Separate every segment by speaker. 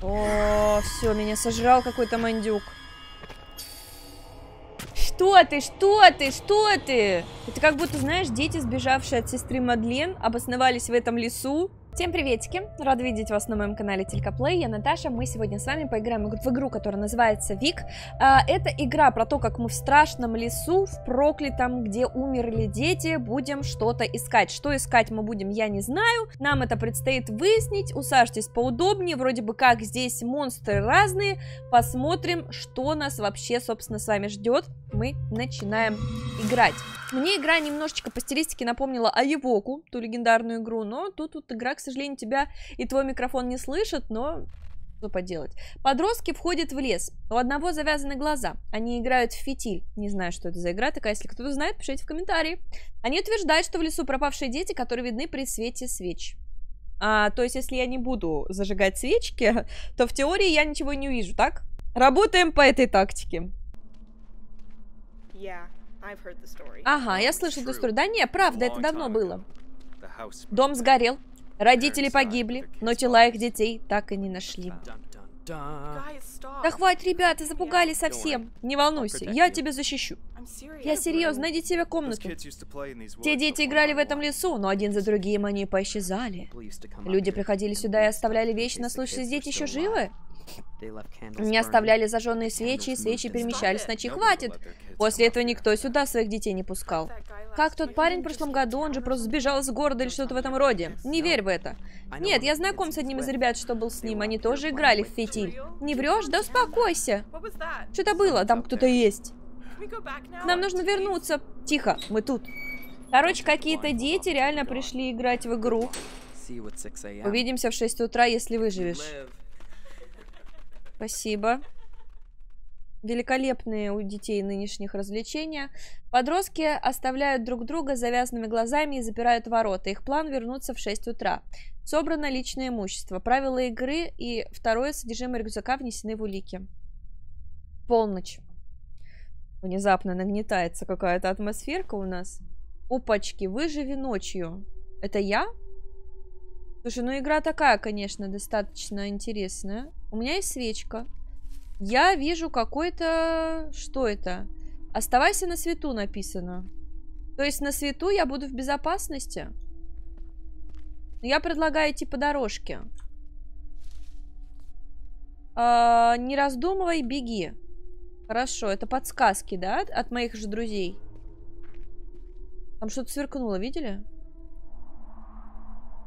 Speaker 1: О, все, меня сожрал какой-то мандюк. Что ты, что ты, что ты? Это как будто, знаешь, дети, сбежавшие от сестры Мадлен, обосновались в этом лесу, Всем приветики! Рада видеть вас на моем канале Телькоплей. Я Наташа. Мы сегодня с вами поиграем в игру, которая называется Вик. А, это игра про то, как мы в страшном лесу, в проклятом, где умерли дети, будем что-то искать. Что искать мы будем, я не знаю. Нам это предстоит выяснить. Усажьтесь поудобнее. Вроде бы как здесь монстры разные. Посмотрим, что нас вообще, собственно, с вами ждет. Мы начинаем играть. Мне игра немножечко по стилистике напомнила Аевоку, ту легендарную игру, но тут вот игра, к сожалению, тебя и твой микрофон не слышит, но что поделать. Подростки входят в лес. У одного завязаны глаза. Они играют в фитиль. Не знаю, что это за игра такая. Если кто-то знает, пишите в комментарии. Они утверждают, что в лесу пропавшие дети, которые видны при свете свеч. А, то есть, если я не буду зажигать свечки, то в теории я ничего не увижу, так? Работаем по этой тактике.
Speaker 2: Yeah.
Speaker 1: Ага, я слышал эту историю. Да не, правда, это давно было. Дом сгорел, родители погибли, но тела их детей так и не нашли. Да хватит, ребята, запугали совсем. Не волнуйся, я тебя защищу. Я серьезно, найди себе комнату. Те дети играли в этом лесу, но один за другим они поисчезали. Люди приходили сюда и оставляли вещи на случай, если дети еще живы. Не оставляли зажженные свечи, и свечи перемещались ночи. Хватит! После этого никто сюда своих детей не пускал. Как тот парень в прошлом году, он же просто сбежал из города или что-то в этом роде. Не верь в это. Нет, я знаком с одним из ребят, что был с ним. Они тоже играли в фитиль. Не врешь? Да успокойся. Что это было? Там кто-то есть. Нам нужно вернуться. Тихо, мы тут. Короче, какие-то дети реально пришли играть в игру. Увидимся в 6 утра, если выживешь. Спасибо. Великолепные у детей нынешних развлечения. Подростки оставляют друг друга завязанными глазами и запирают ворота. Их план вернуться в 6 утра. Собрано личное имущество. Правила игры и второе содержимое рюкзака внесены в улики. Полночь. Внезапно нагнетается какая-то атмосферка у нас. Опачки, выживи ночью. Это я? Слушай, ну игра такая, конечно, достаточно интересная. У меня есть свечка. Я вижу какой-то... Что это? Оставайся на свету написано. То есть на свету я буду в безопасности? Я предлагаю идти по дорожке. А, не раздумывай, беги. Хорошо, это подсказки, да? От моих же друзей. Там что-то сверкнуло, видели?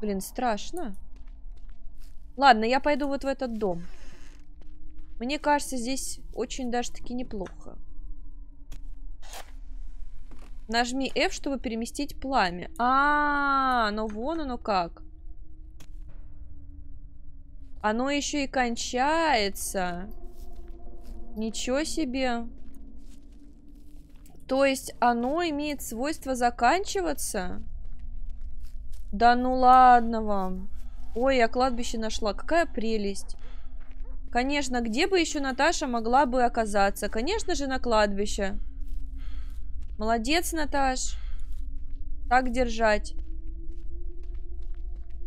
Speaker 1: Блин, страшно. Ладно, я пойду вот в этот дом. Мне кажется, здесь очень даже таки неплохо. Нажми F, чтобы переместить пламя. А, -а, -а ну вон оно как. Оно еще и кончается. Ничего себе. То есть оно имеет свойство заканчиваться? Да ну ладно вам. Ой, я кладбище нашла. Какая прелесть. Конечно, где бы еще Наташа могла бы оказаться? Конечно же, на кладбище. Молодец, Наташ. Так держать.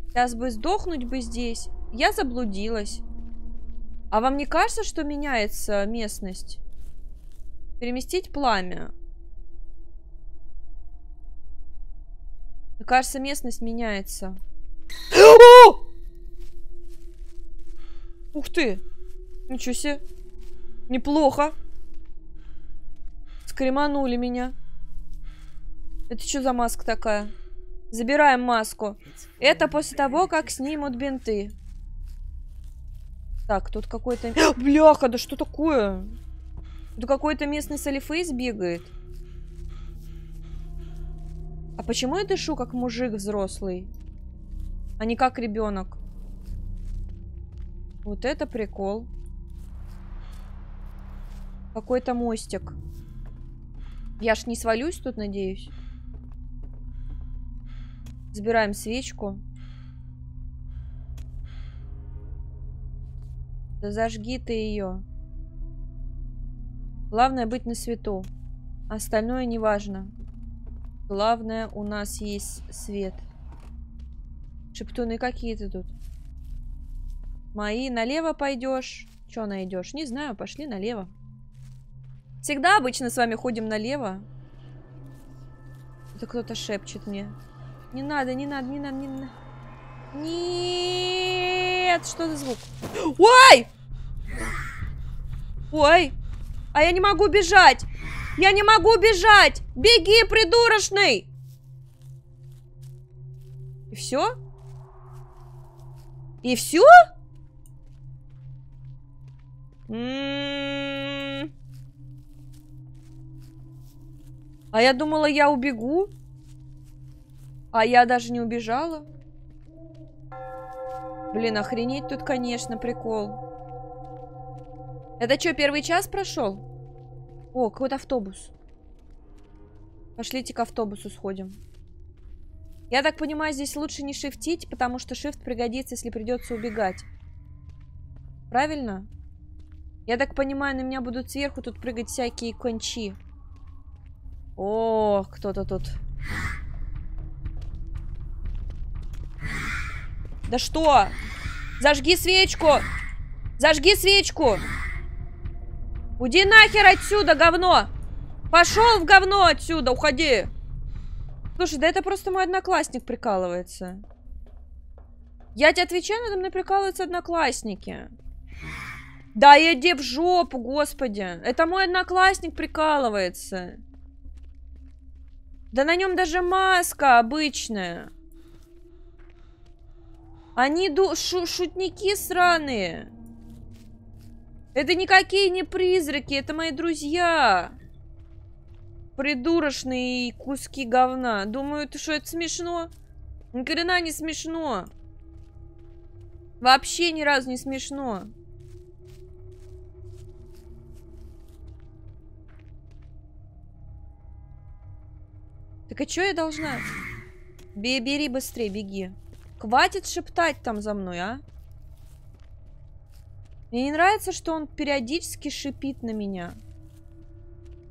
Speaker 1: Сейчас бы сдохнуть бы здесь. Я заблудилась. А вам не кажется, что меняется местность? Переместить пламя. Мне кажется, местность меняется. Ух ты! Ничего себе. Неплохо. Скреманули меня. Это что за маска такая? Забираем маску. Это после того, как снимут бинты. Так, тут какой-то... Бляха, да что такое? Тут какой-то местный солифейс бегает. А почему я дышу как мужик взрослый? А не как ребенок? Вот это прикол. Какой-то мостик. Я ж не свалюсь тут, надеюсь. Забираем свечку. Да зажги ты ее. Главное быть на свету. Остальное не важно. Главное, у нас есть свет. Шептуны какие-то тут. Мои, налево пойдешь. Че найдешь? Не знаю, пошли налево. Всегда обычно с вами ходим налево. Это кто-то шепчет мне. Не надо, не надо, не надо, не надо. Нет! Что за звук? Ой! Ой! А я не могу бежать! Я не могу бежать! Беги, придурочный! И все? И все? М-м-м. А я думала, я убегу. А я даже не убежала. Блин, охренеть тут, конечно, прикол. Это что, первый час прошел? О, какой-то автобус. Пошлите к автобусу сходим. Я так понимаю, здесь лучше не шифтить, потому что шифт пригодится, если придется убегать. Правильно? Я так понимаю, на меня будут сверху тут прыгать всякие кончи. О, кто-то тут. Да что? Зажги свечку! Зажги свечку! Уйди нахер отсюда, говно! Пошел в говно отсюда, уходи! Слушай, да это просто мой одноклассник прикалывается. Я тебе отвечаю, надо мной прикалываются одноклассники. Да иди в жопу, господи. Это мой одноклассник прикалывается. Да на нем даже маска обычная. Они ду шу шутники сраные. Это никакие не призраки, это мои друзья. Придурочные куски говна. Думают, что это смешно? Ни хрена не смешно. Вообще ни разу не смешно. Так а что я должна? Бери быстрее, беги. Хватит шептать там за мной, а? Мне не нравится, что он периодически шипит на меня.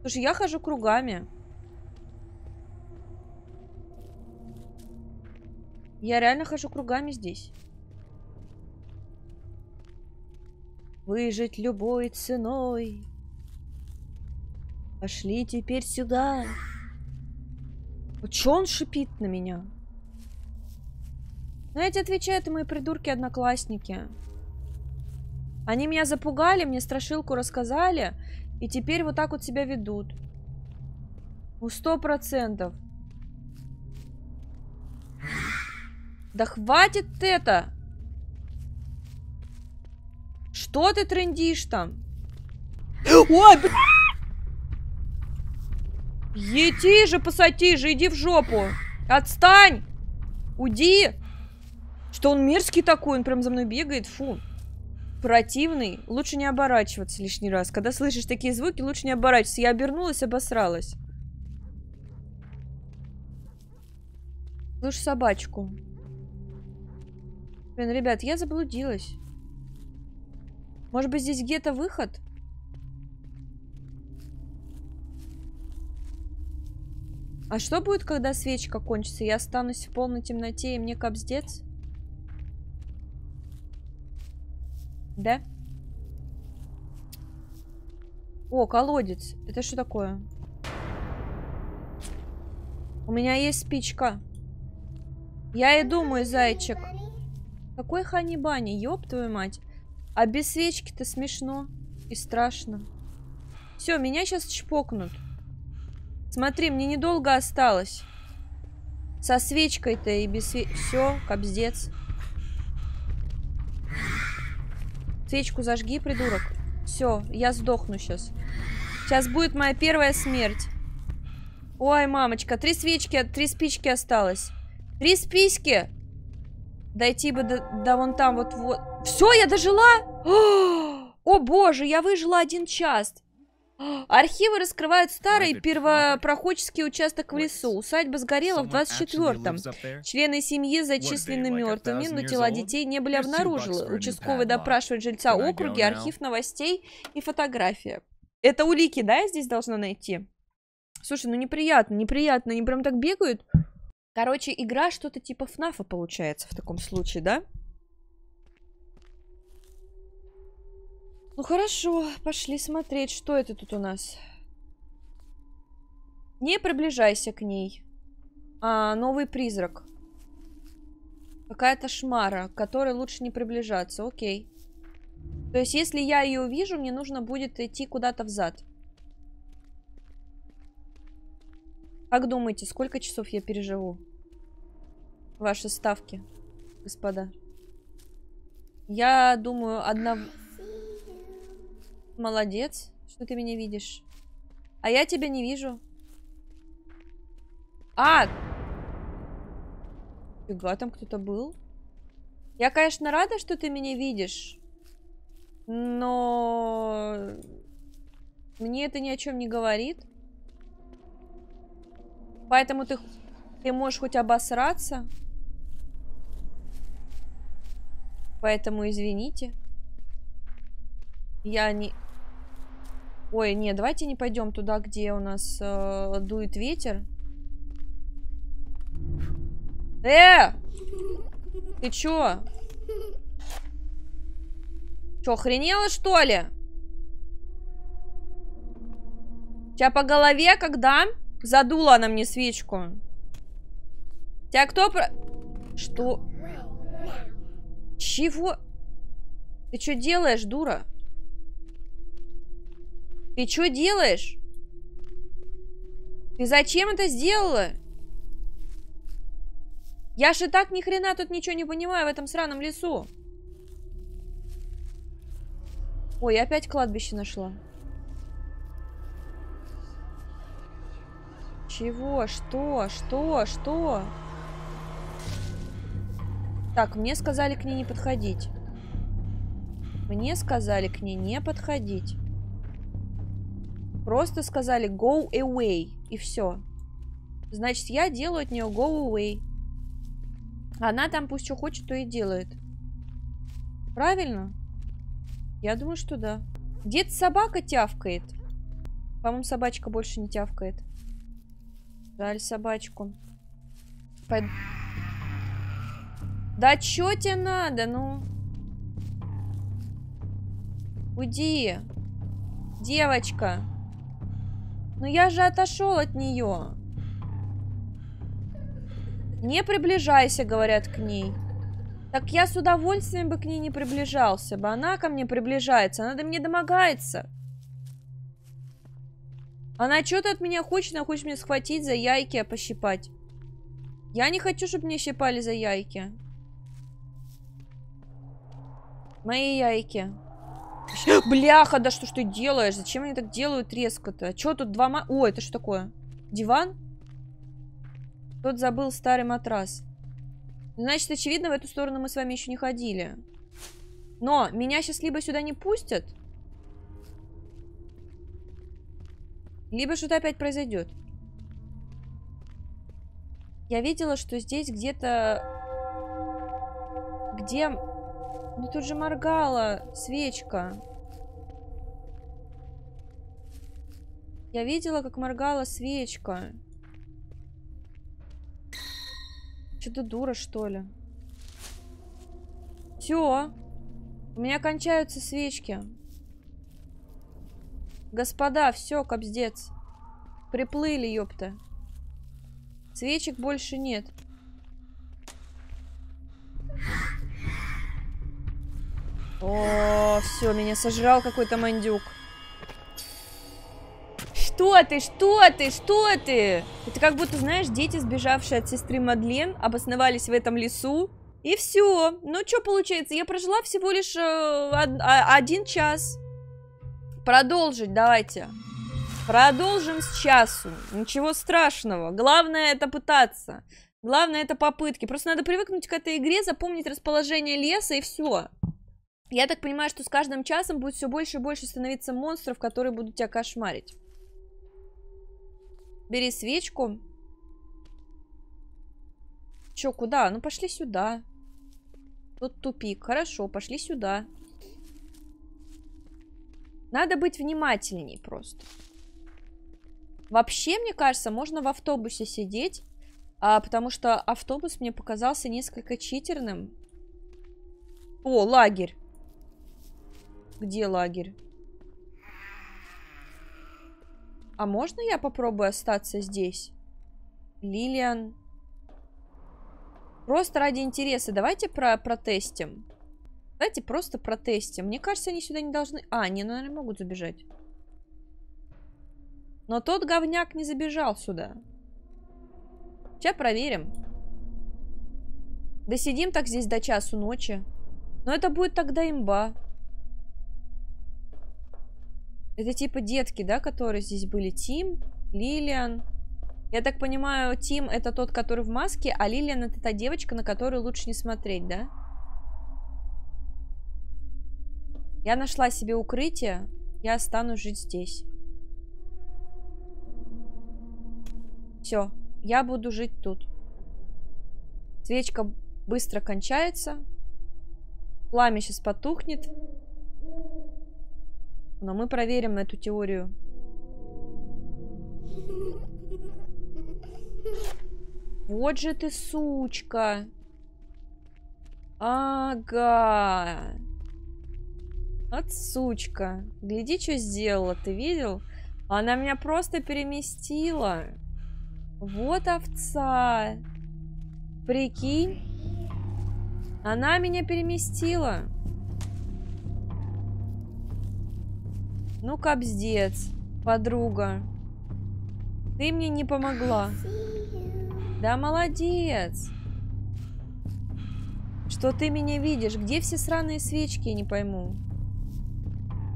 Speaker 1: Слушай, я хожу кругами. Я реально хожу кругами здесь. Выжить любой ценой. Пошли теперь сюда. Вот что он шипит на меня? Ну, эти отвечают мои придурки-одноклассники. Они меня запугали, мне страшилку рассказали, и теперь вот так вот себя ведут. Ну, сто процентов. Да хватит это! Что ты трендишь там? Ой, блин! Ети же, посоти же, иди в жопу. Отстань! Уйди! Что он мерзкий такой, он прям за мной бегает, фу противный. Лучше не оборачиваться лишний раз. Когда слышишь такие звуки, лучше не оборачиваться. Я обернулась, обосралась. Слушай собачку. Блин, ребят, я заблудилась. Может быть, здесь где-то выход? А что будет, когда свечка кончится? Я останусь в полной темноте, и мне капздец? Да? О, колодец. Это что такое? У меня есть спичка. Я и думаю, зайчик. Какой хани-бани, ёб твою мать. А без свечки-то смешно и страшно. Все, меня сейчас чпокнут. Смотри, мне недолго осталось. Со свечкой-то и без свечки. Все, кобздец. Свечку зажги, придурок. Все, я сдохну сейчас. Сейчас будет моя первая смерть. Ой, мамочка, три свечки, три спички осталось. Три списки. Дойти бы до, до вон там вот вот. Все, я дожила? О, боже, я выжила один час. Архивы раскрывают старый первопроходческий участок в лесу. Усадьба сгорела в 24-м. Члены семьи зачислены мертвыми, но тела детей не были обнаружены. Участковый допрашивает жильца округи, архив новостей и фотография. Это улики, да, здесь должна найти? Слушай, ну неприятно, неприятно. Они прям так бегают. Короче, игра что-то типа ФНАФа получается в таком случае, да? Ну хорошо, пошли смотреть, что это тут у нас. Не приближайся к ней. А, новый призрак. Какая-то шмара, к которой лучше не приближаться. Окей. То есть, если я ее увижу, мне нужно будет идти куда-то взад. Как думаете, сколько часов я переживу? Ваши ставки, господа. Я думаю, одна... Молодец, что ты меня видишь. А я тебя не вижу. А! Фига, там кто-то был. Я, конечно, рада, что ты меня видишь. Но... Мне это ни о чем не говорит. Поэтому ты, ты можешь хоть обосраться. Поэтому извините. Я не... Ой, не, давайте не пойдем туда, где у нас э, дует ветер. Э! Ты чё? Чё, охренела, что ли? Тебя по голове когда? Задула она мне свечку. Тебя кто про... Что? Чего? Ты что делаешь, дура? Ты что делаешь? Ты зачем это сделала? Я же так ни хрена тут ничего не понимаю в этом сраном лесу. Ой, опять кладбище нашла. Чего? Что? Что? Что? Так, мне сказали к ней не подходить. Мне сказали к ней не подходить. Просто сказали go away. И все. Значит, я делаю от нее go away. Она там пусть что хочет, то и делает. Правильно? Я думаю, что да. Где-то собака тявкает. По-моему, собачка больше не тявкает. Жаль собачку. Пойду. Да чё тебе надо, ну? Уйди. Девочка. Ну я же отошел от нее. Не приближайся, говорят к ней. Так я с удовольствием бы к ней не приближался бы. Она ко мне приближается, она до меня домогается. Она что-то от меня хочет, она хочет меня схватить за яйки, а пощипать. Я не хочу, чтобы мне щипали за яйки. Мои яйки. Бляха, да что ж ты делаешь? Зачем они так делают резко-то? Что тут два ма... О, это что такое? Диван? Тот забыл старый матрас. Значит, очевидно, в эту сторону мы с вами еще не ходили. Но меня сейчас либо сюда не пустят, либо что-то опять произойдет. Я видела, что здесь где-то... Где... Ну тут же моргала свечка. Я видела, как моргала свечка. Что-то дура, что ли? Все. У меня кончаются свечки. Господа, все, кобздец. Приплыли, ёпта. Свечек больше нет. О, все, меня сожрал какой-то мандюк. Что ты, что ты, что ты? Это как будто, знаешь, дети, сбежавшие от сестры Мадлен, обосновались в этом лесу. И все. Ну, что получается? Я прожила всего лишь э, один час. Продолжить давайте. Продолжим с часу. Ничего страшного. Главное это пытаться. Главное это попытки. Просто надо привыкнуть к этой игре, запомнить расположение леса и все. Я так понимаю, что с каждым часом будет все больше и больше становиться монстров, которые будут тебя кошмарить. Бери свечку. Че, куда? Ну, пошли сюда. Тут тупик. Хорошо, пошли сюда. Надо быть внимательней просто. Вообще, мне кажется, можно в автобусе сидеть, а, потому что автобус мне показался несколько читерным. О, лагерь. Где лагерь? А можно я попробую остаться здесь? Лилиан. Просто ради интереса. Давайте про протестим. Давайте просто протестим. Мне кажется, они сюда не должны... А, они, наверное, могут забежать. Но тот говняк не забежал сюда. Сейчас проверим. Да сидим так здесь до часу ночи. Но это будет тогда имба. Это типа детки, да, которые здесь были? Тим, Лилиан. Я так понимаю, Тим это тот, который в маске, а Лилиан это та девочка, на которую лучше не смотреть, да? Я нашла себе укрытие. Я останусь жить здесь. Все, я буду жить тут. Свечка быстро кончается. Пламя сейчас потухнет. Но мы проверим эту теорию. Вот же ты, сучка. Ага. Вот сучка. Гляди, что сделала. Ты видел? Она меня просто переместила. Вот овца. Прикинь. Она меня переместила. Ну, капздец, подруга. Ты мне не помогла. Да, молодец. Что ты меня видишь? Где все сраные свечки, я не пойму.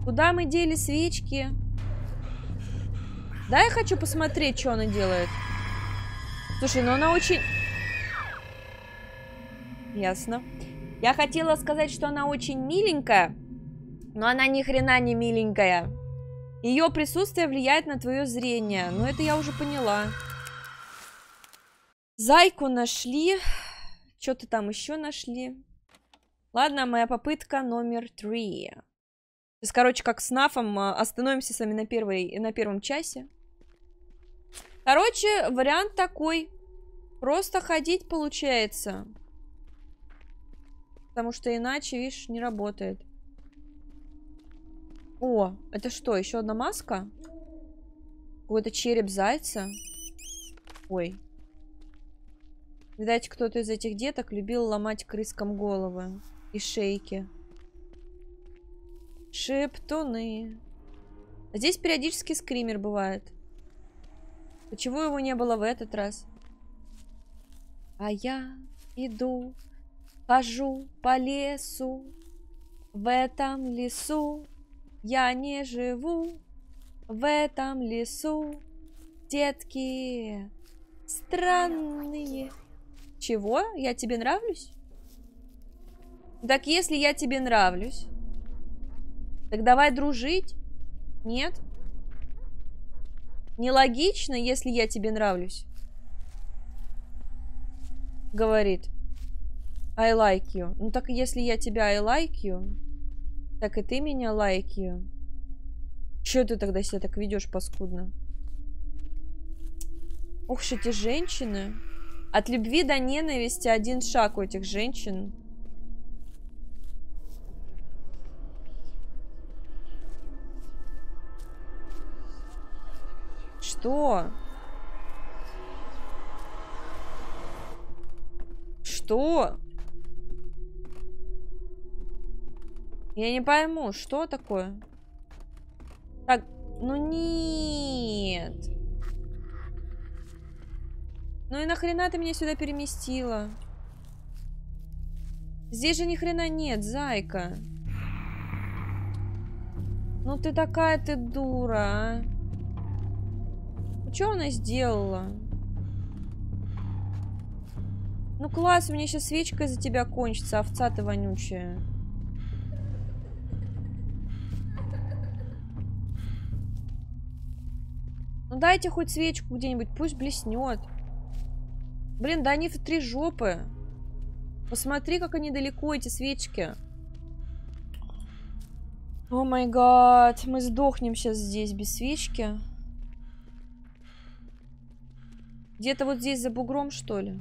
Speaker 1: Куда мы дели свечки? Да, я хочу посмотреть, что она делает. Слушай, ну она очень... Ясно. Я хотела сказать, что она очень миленькая, но она ни хрена не миленькая. Ее присутствие влияет на твое зрение. Но это я уже поняла. Зайку нашли. Что-то там еще нашли. Ладно, моя попытка номер три. Сейчас, короче, как с Нафом, а, остановимся с вами на, первой, на первом часе. Короче, вариант такой. Просто ходить получается. Потому что иначе, видишь, не работает. О, это что, еще одна маска? Какой-то череп зайца. Ой. Видать, кто-то из этих деток любил ломать крыскам головы и шейки. Шептуны. А здесь периодически скример бывает. Почему его не было в этот раз? А я иду, хожу по лесу, в этом лесу я не живу в этом лесу. Детки странные. Чего? Я тебе нравлюсь? Так если я тебе нравлюсь, так давай дружить. Нет? Нелогично, если я тебе нравлюсь. Говорит. I like you. Ну так если я тебя I like you, так и ты меня лайки. Че ты тогда себя так ведешь паскудно? Ух ж эти женщины. От любви до ненависти один шаг у этих женщин. Что? Что? Я не пойму, что такое? Так, ну нет. Ну и нахрена ты меня сюда переместила? Здесь же ни хрена нет, зайка. Ну ты такая ты дура, а. Ну что она сделала? Ну класс, у меня сейчас свечка из-за тебя кончится, овца ты вонючая. Дайте хоть свечку где-нибудь, пусть блеснет. Блин, да они в три жопы. Посмотри, как они далеко, эти свечки. О май гад, мы сдохнем сейчас здесь без свечки. Где-то вот здесь за бугром, что ли?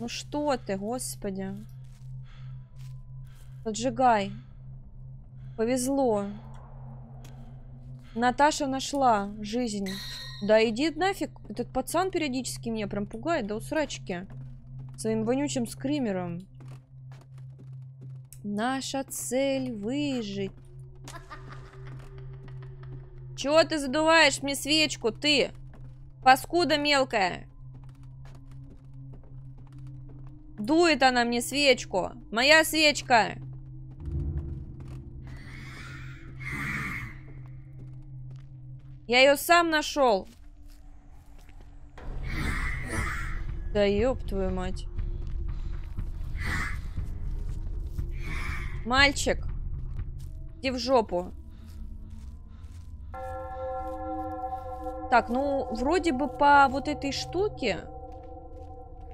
Speaker 1: Ну что ты, господи. Поджигай. Повезло. Наташа нашла жизнь. Да иди нафиг. Этот пацан периодически меня прям пугает до усрачки. Своим вонючим скримером. Наша цель выжить. Чего ты задуваешь мне свечку, ты? Паскуда мелкая. Дует она мне свечку. Моя свечка. Я ее сам нашел. Да ёб твою мать. Мальчик. Иди в жопу. Так, ну, вроде бы по вот этой штуке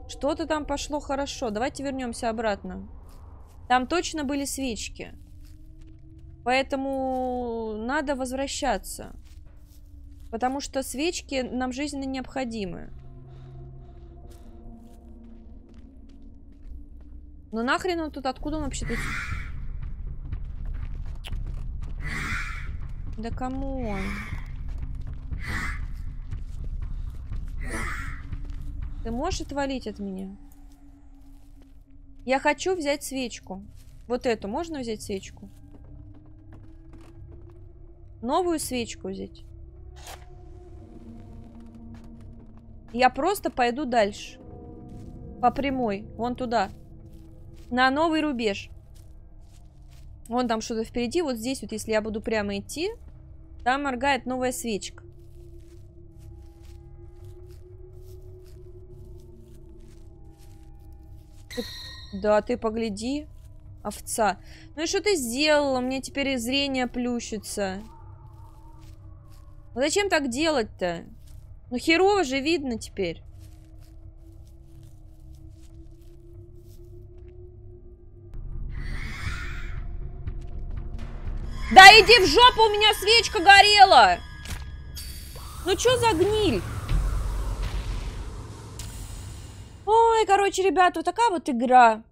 Speaker 1: что-то там пошло хорошо. Давайте вернемся обратно. Там точно были свечки. Поэтому надо возвращаться. Потому что свечки нам жизненно необходимы. Ну нахрен он тут? Откуда он вообще тут? Да кому он? Ты можешь отвалить от меня? Я хочу взять свечку. Вот эту. Можно взять свечку? Новую свечку взять. Я просто пойду дальше. По прямой. Вон туда. На новый рубеж. Вон там что-то впереди. Вот здесь вот, если я буду прямо идти, там моргает новая свечка. Да, ты погляди. Овца. Ну и что ты сделала? Мне теперь зрение плющится. зачем так делать-то? Ну херово же видно теперь. Да иди в жопу, у меня свечка горела! Ну что за гниль? Ой, короче, ребята, вот такая вот игра.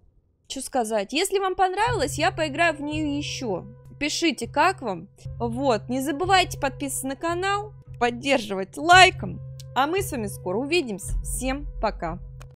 Speaker 1: Что сказать? Если вам понравилось, я поиграю в нее еще. Пишите, как вам. Вот, не забывайте подписываться на канал, поддерживать лайком. А мы с вами скоро увидимся. Всем пока.